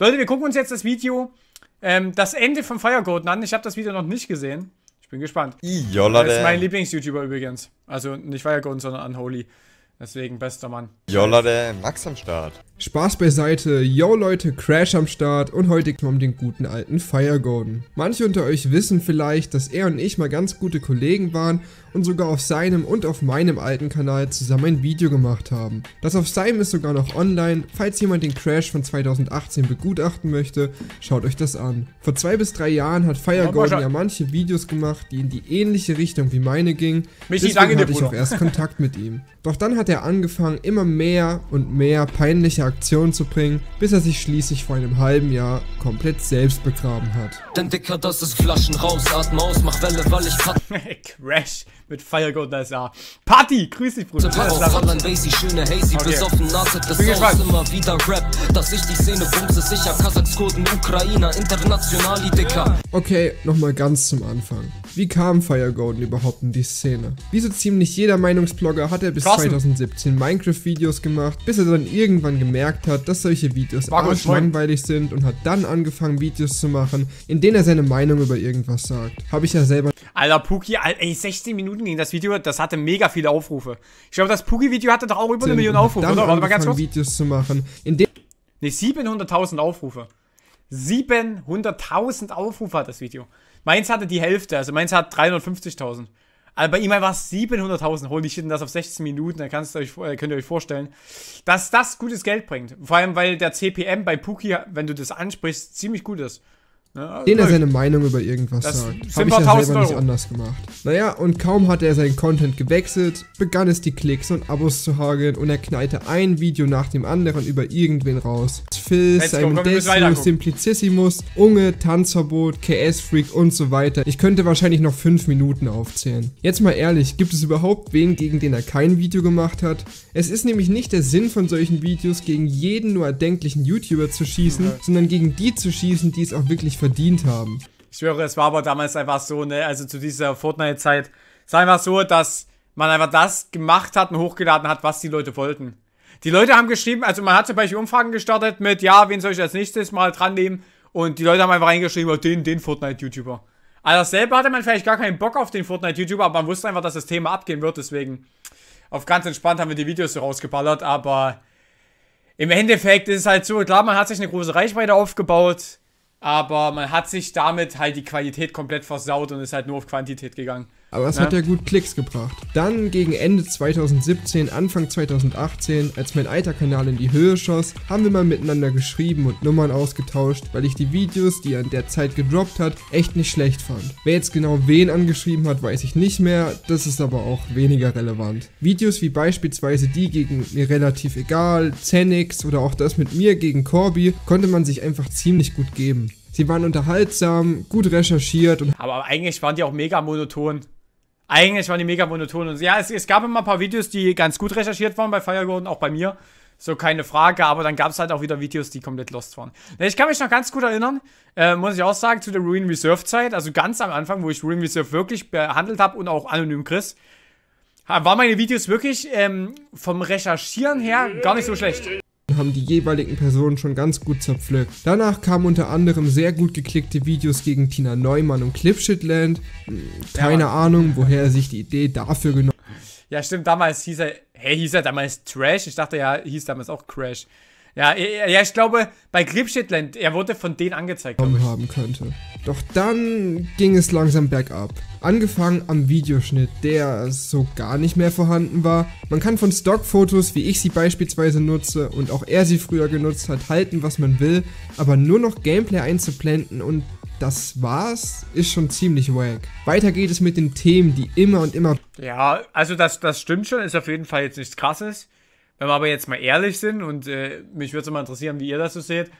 Leute, wir gucken uns jetzt das Video, ähm, das Ende von Fire Golden an. Ich habe das Video noch nicht gesehen. Ich bin gespannt. Jolla, Das ist mein Lieblings-YouTuber übrigens. Also nicht Fire Golden, sondern Unholy. Deswegen bester Mann. Jolla, der Max am Start. Spaß beiseite, yo Leute, Crash am Start und heute um den guten alten Fire Golden. Manche unter euch wissen vielleicht, dass er und ich mal ganz gute Kollegen waren und sogar auf seinem und auf meinem alten Kanal zusammen ein Video gemacht haben. Das auf seinem ist sogar noch online, falls jemand den Crash von 2018 begutachten möchte, schaut euch das an. Vor zwei bis drei Jahren hat Fire Golden ja manche Videos gemacht, die in die ähnliche Richtung wie meine gingen, deswegen danke dir, hatte ich auch erst Kontakt mit ihm. Doch dann hat er angefangen, immer mehr und mehr peinliche Aktionen zu bringen, bis er sich schließlich vor einem halben Jahr komplett selbst begraben hat. Denn Dicker, das ist Flaschen raus, atme aus, mach Welle, weil ich Crash mit Fire Golden als A. Party, grüß dich, Bruder. Basie, schöne Hazy, Okay. besoffen, Nase Sounds, gespannt. immer wieder Rap, dass ich die Szene bumse, sicher Kasachs, Kurden, Ukrainer, internationali, Dicker. Okay, nochmal ganz zum Anfang. Wie kam Fire Golden überhaupt in die Szene? Wie so ziemlich jeder Meinungsblogger hat er bis Carsten. 2017 Minecraft-Videos gemacht, bis er dann irgendwann gemerkt hat, dass solche Videos moin. langweilig sind und hat dann angefangen, Videos zu machen, in denen er seine Meinung über irgendwas sagt. Habe ich ja selber Alter, Puki, ey, 16 Minuten ging das Video, das hatte mega viele Aufrufe. Ich glaube, das Puki-Video hatte doch auch über eine Million Aufrufe, oder? Warte mal ganz kurz. Videos zu machen, in denen Ne, 700.000 Aufrufe. 700.000 Aufrufe hat das Video. Meins hatte die Hälfte, also meins hat 350.000. Aber bei ihm war es 700.000. Holy shit, und das auf 16 Minuten, da kannst du euch, äh, könnt ihr euch vorstellen, dass das gutes Geld bringt. Vor allem, weil der CPM bei Puki, wenn du das ansprichst, ziemlich gut ist. Also den er seine Meinung über irgendwas Das sagt. Habe ich ja selber nicht Euro. anders gemacht. Naja, und kaum hatte er seinen Content gewechselt, begann es die Klicks und Abos zu hageln und er knallte ein Video nach dem anderen über irgendwen raus. Phil, Let's go, Simon weitergucken. Simplicissimus, Unge, Tanzverbot, KS Freak und so weiter. Ich könnte wahrscheinlich noch 5 Minuten aufzählen. Jetzt mal ehrlich, gibt es überhaupt wen, gegen den er kein Video gemacht hat? Es ist nämlich nicht der Sinn von solchen Videos, gegen jeden nur erdenklichen YouTuber zu schießen, sondern gegen die zu schießen, die es auch wirklich verdient haben. Ich schwöre, es war aber damals einfach so, ne, also zu dieser Fortnite-Zeit, es war einfach so, dass man einfach das gemacht hat und hochgeladen hat, was die Leute wollten. Die Leute haben geschrieben, also man hat zum Beispiel Umfragen gestartet mit, ja, wen soll ich als nächstes mal dran nehmen? Und die Leute haben einfach reingeschrieben, oh, den, den Fortnite-YouTuber. Also selber hatte man vielleicht gar keinen Bock auf den Fortnite-YouTuber, aber man wusste einfach, dass das Thema abgehen wird, deswegen auf ganz entspannt haben wir die Videos so rausgeballert, aber im Endeffekt ist es halt so, klar, man hat sich eine große Reichweite aufgebaut, aber man hat sich damit halt die Qualität komplett versaut und ist halt nur auf Quantität gegangen. Aber es Ja. hat ja gut Klicks gebracht. Dann gegen Ende 2017, Anfang 2018, als mein alter Kanal in die Höhe schoss, haben wir mal miteinander geschrieben und Nummern ausgetauscht, weil ich die Videos, die er in der Zeit gedroppt hat, echt nicht schlecht fand. Wer jetzt genau wen angeschrieben hat, weiß ich nicht mehr, das ist aber auch weniger relevant. Videos wie beispielsweise die gegen mir relativ egal, Zenix oder auch das mit mir gegen Corby, konnte man sich einfach ziemlich gut geben. Sie waren unterhaltsam, gut recherchiert und Aber eigentlich waren die auch mega monoton. Eigentlich waren die mega monoton. Und ja, es, es gab immer ein paar Videos, die ganz gut recherchiert waren bei Firegolden, auch bei mir. So, keine Frage, aber dann gab es halt auch wieder Videos, die komplett lost waren. Ich kann mich noch ganz gut erinnern, äh, muss ich auch sagen, zu der Ruin Reserve Zeit, also ganz am Anfang, wo ich Ruin Reserve wirklich behandelt habe und auch Anonym Chris, waren meine Videos wirklich ähm, vom Recherchieren her gar nicht so schlecht. Haben die jeweiligen Personen schon ganz gut zerpflückt. Danach kamen unter anderem sehr gut geklickte Videos gegen Tina Neumann und Clipshitland. Hm, Keine Ja. Ahnung, woher er sich die Idee dafür genommen Ja, stimmt, damals hieß er, hey, hieß er damals Trash? Ich dachte, er hieß damals auch Crash. Ja, ja, ja, ich glaube, bei Clipshitland, er wurde von denen angezeigt, haben könnte. Doch dann ging es langsam bergab. Angefangen am Videoschnitt, der so gar nicht mehr vorhanden war. Man kann von Stockfotos, wie ich sie beispielsweise nutze und auch er sie früher genutzt hat, halten, was man will, aber nur noch Gameplay einzublenden und das war's, ist schon ziemlich wack. Weiter geht es mit den Themen, die immer und immer Ja, also das, das stimmt schon, ist auf jeden Fall jetzt nichts krasses. Wenn wir aber jetzt mal ehrlich sind und äh, mich würde es mal interessieren, wie ihr das so seht.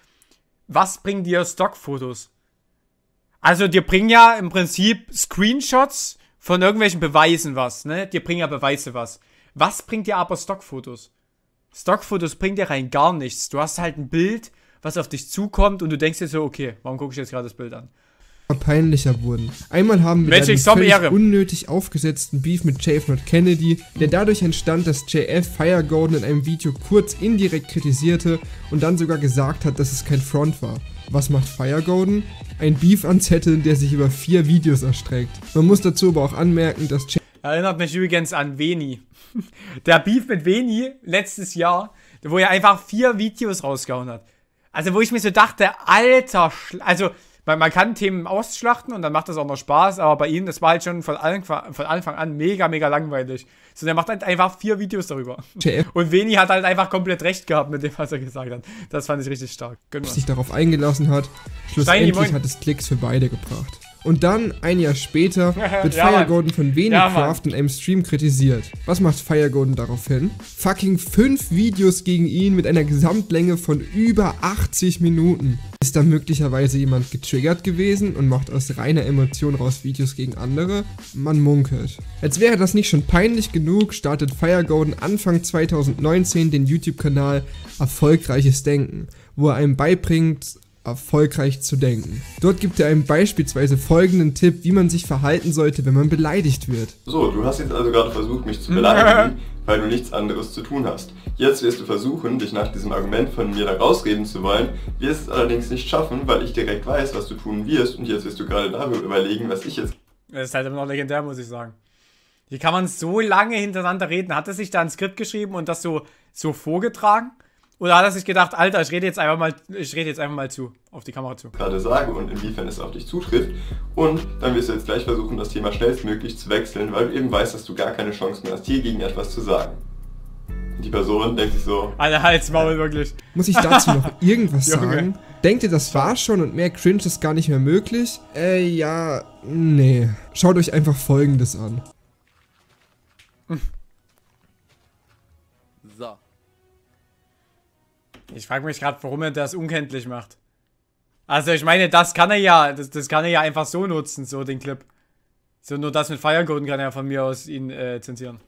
Was bringen dir Stockfotos? Also, dir bringen ja im Prinzip Screenshots von irgendwelchen Beweisen was, ne? Dir bringen ja Beweise was. Was bringt dir aber Stockfotos? Stockfotos bringt dir rein gar nichts. Du hast halt ein Bild, was auf dich zukommt und du denkst dir so, okay, warum gucke ich jetzt gerade das Bild an? Peinlicher wurden. Einmal haben wir Magic Ehre. unnötig aufgesetzten Beef mit JF Not Kennedy, der dadurch entstand, dass JF Fire Gordon in einem Video kurz indirekt kritisierte und dann sogar gesagt hat, dass es kein Front war. Was macht Fire Gordon? Ein Beef anzetteln, der sich über vier Videos erstreckt. Man muss dazu aber auch anmerken, dass Erinnert mich übrigens an Veni. Der Beef mit Veni letztes Jahr, wo er einfach vier Videos rausgehauen hat. Also, wo ich mir so dachte, alter, Schl also, man, man kann Themen ausschlachten und dann macht das auch noch Spaß, aber bei ihm, das war halt schon von, Anfang- von Anfang an mega, mega langweilig. So, der macht halt einfach vier Videos darüber. JF Und Veni hat halt einfach komplett recht gehabt mit dem, was er gesagt hat. Das fand ich richtig stark. Wir. sich darauf eingelassen hat. Steini, Schlussendlich moin. hat es Klicks für beide gebracht. Und dann, ein Jahr später, wird Ja, Fire Mann. Gordon von wenig Ja, in einem Stream kritisiert. Was macht Fire Gordon daraufhin? Fucking fünf Videos gegen ihn mit einer Gesamtlänge von über 80 Minuten. Ist da möglicherweise jemand getriggert gewesen und macht aus reiner Emotion raus Videos gegen andere? Man munkelt. Als wäre das nicht schon peinlich genug, startet Fire Gordon Anfang 2019 den YouTube-Kanal Erfolgreiches Denken, wo er einem beibringt, erfolgreich zu denken. Dort gibt er einem beispielsweise folgenden Tipp, wie man sich verhalten sollte, wenn man beleidigt wird. So, du hast jetzt also gerade versucht, mich zu beleidigen, weil du nichts anderes zu tun hast. Jetzt wirst du versuchen, dich nach diesem Argument von mir da rausreden zu wollen, wirst es allerdings nicht schaffen, weil ich direkt weiß, was du tun wirst und jetzt wirst du gerade darüber überlegen, was ich jetzt Das ist halt immer noch legendär, muss ich sagen. Wie kann man so lange hintereinander reden? Hat er sich da ein Skript geschrieben und das so, so vorgetragen? Oder hat er sich gedacht, Alter, ich rede jetzt einfach mal, ich rede jetzt einfach mal zu, auf die Kamera zu. gerade sage und inwiefern es auf dich zutrifft. Und dann wirst du jetzt gleich versuchen, das Thema schnellstmöglich zu wechseln, weil du eben weißt, dass du gar keine Chance mehr hast, hier gegen etwas zu sagen. Und die Person denkt sich so, Alter, Halsmaul, wirklich. Muss ich dazu noch irgendwas sagen? Denkt ihr, das war schon und mehr Cringe ist gar nicht mehr möglich? Äh, ja, nee. Schaut euch einfach folgendes an. So. Ich frage mich gerade, warum er das unkenntlich macht. Also, ich meine, das kann er ja, das, das kann er ja einfach so nutzen, so den Clip. So, nur das mit Feiercode kann er von mir aus ihn äh, zensieren.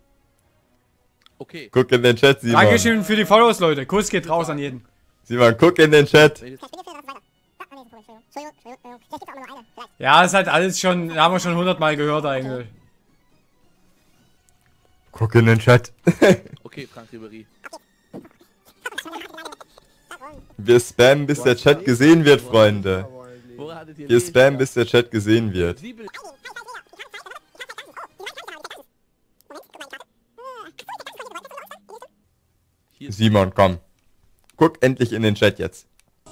Okay. Guck in den Chat, Simon. Dankeschön für die Follows, Leute. Kuss geht raus an jeden. Simon, guck in den Chat. Ja, ist halt alles schon, haben wir schon hundertmal gehört eigentlich. Guck in den Chat. Okay, Frank Ribery. Wir spammen, bis der Chat gesehen wird, Freunde. Wir spammen, bis der Chat gesehen wird. Simon, komm. Guck endlich in den Chat jetzt.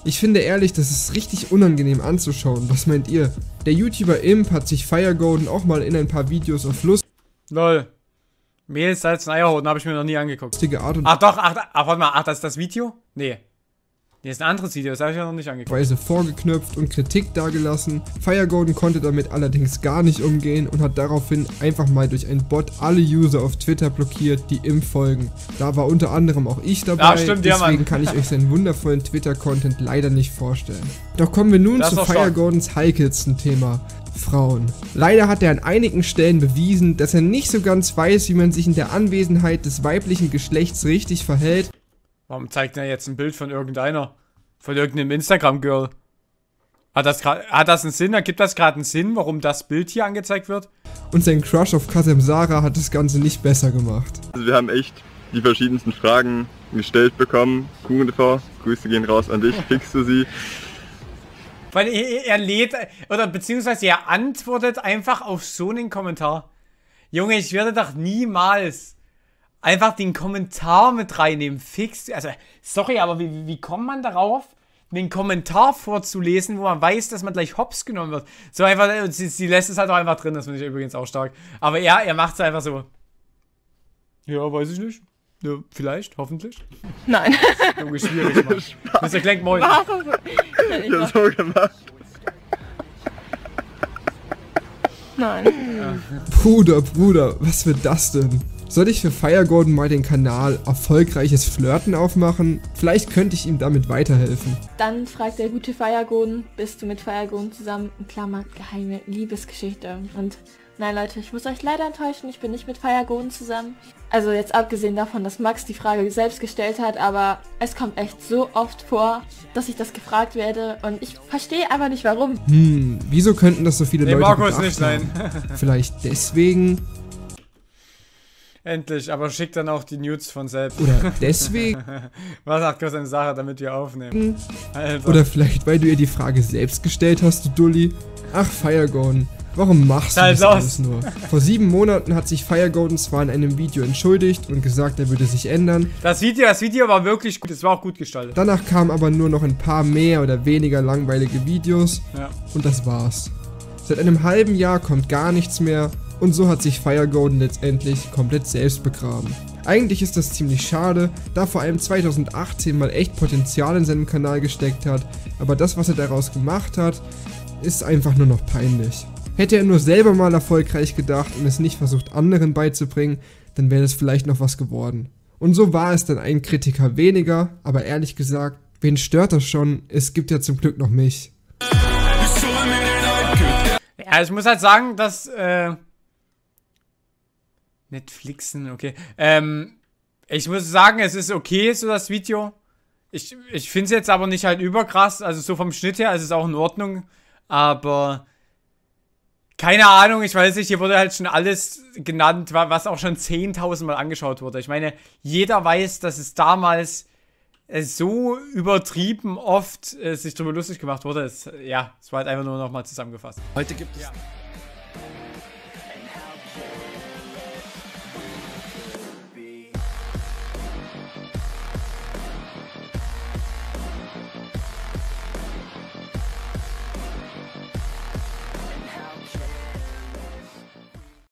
Ich finde ehrlich, das ist richtig unangenehm anzuschauen. Was meint ihr? Der YouTuber Imp hat sich Fire Golden auch mal in ein paar Videos auf Lol. Mehl, Salz und Eierhoden habe ich mir noch nie angeguckt. Art und Ach doch, ach, ach warte mal, ach, das ist das Video? Nee. Nee, ist ein anderes Video, das habe ich ja noch nicht angeguckt. Weise vorgeknöpft und Kritik dargelassen. Fire Golden konnte damit allerdings gar nicht umgehen und hat daraufhin einfach mal durch einen Bot alle User auf Twitter blockiert, die Imp folgen. Da war unter anderem auch ich dabei, Ja, stimmt, ja, deswegen Mann. kann ich euch seinen wundervollen Twitter-Content leider nicht vorstellen. Doch kommen wir nun Das zu doch Fire stark. Gordons heikelsten Thema. Frauen. Leider hat er an einigen Stellen bewiesen, dass er nicht so ganz weiß, wie man sich in der Anwesenheit des weiblichen Geschlechts richtig verhält Warum zeigt er jetzt ein Bild von irgendeiner? Von irgendeinem Instagram-Girl? Hat das, grad- hat das einen Sinn? Ergibt das gerade einen Sinn, warum das Bild hier angezeigt wird? und sein Crush auf Kasem Sarah hat das Ganze nicht besser gemacht. Also wir haben echt die verschiedensten Fragen gestellt bekommen. KuchenTV, Grüße gehen raus an dich, fixst du sie? Weil er, er lädt, oder beziehungsweise er antwortet einfach auf so einen Kommentar. Junge, ich werde doch niemals einfach den Kommentar mit reinnehmen. Fix, also, sorry, aber wie, wie- kommt man darauf, den Kommentar vorzulesen, wo man weiß, dass man gleich hops genommen wird? So einfach, äh, sie, sie lässt es halt auch einfach drin, das finde ich übrigens auch stark. Aber er, er macht es einfach so. Ja, weiß ich nicht. Ja, vielleicht, hoffentlich. Nein. Junge, schwierig, Mann. Mr. Klenk, moin. Ich hab so gemacht. Nein. Bruder, Bruder, was wird das denn? Soll ich für Fire Gordon mal den Kanal Erfolgreiches Flirten aufmachen? Vielleicht könnte ich ihm damit weiterhelfen. Dann fragt der gute Feiergoden, bist du mit Feiergoden zusammen? In Klammern, geheime Liebesgeschichte. Und Nein, Leute, ich muss euch leider enttäuschen, ich bin nicht mit Firegoon zusammen. Also jetzt abgesehen davon, dass Max die Frage selbst gestellt hat, aber es kommt echt so oft vor, dass ich das gefragt werde und ich verstehe einfach nicht warum. Hm, wieso könnten das so viele Nee, Leute Markus gedacht nicht, haben? Vielleicht deswegen Endlich, aber schickt dann auch die Nudes von selbst. oder deswegen Was sagt kurz eine Sache, damit wir aufnehmen? Alter. oder vielleicht weil du ihr die Frage selbst gestellt hast, du Dulli. Ach, Firegone. Warum machst du das alles nur? Vor sieben Monaten hat sich Firegolden zwar in einem Video entschuldigt und gesagt, er würde sich ändern, Das Video, das Video war wirklich gut, es war auch gut gestaltet. Danach kamen aber nur noch ein paar mehr oder weniger langweilige Videos Ja. und das war's. Seit einem halben Jahr kommt gar nichts mehr und so hat sich Firegolden letztendlich komplett selbst begraben. Eigentlich ist das ziemlich schade, da vor allem 2018 mal echt Potenzial in seinem Kanal gesteckt hat, aber das, was er daraus gemacht hat, ist einfach nur noch peinlich. Hätte er nur selber mal erfolgreich gedacht und es nicht versucht anderen beizubringen, dann wäre es vielleicht noch was geworden. Und so war es dann ein Kritiker weniger, aber ehrlich gesagt, wen stört das schon? Es gibt ja zum Glück noch mich. Ja, ich muss halt sagen, dass, äh, Netflixen, okay. Ähm, ich muss sagen, es ist okay, so das Video. Ich, ich finde es jetzt aber nicht halt überkrass, also so vom Schnitt her ist es auch in Ordnung, aber keine Ahnung, ich weiß nicht, hier wurde halt schon alles genannt, wa- was auch schon 10.000 Mal angeschaut wurde. Ich meine, jeder weiß, dass es damals äh, so übertrieben oft äh, sich drüber lustig gemacht wurde. Es, ja, es war halt einfach nur nochmal zusammengefasst. Heute gibt es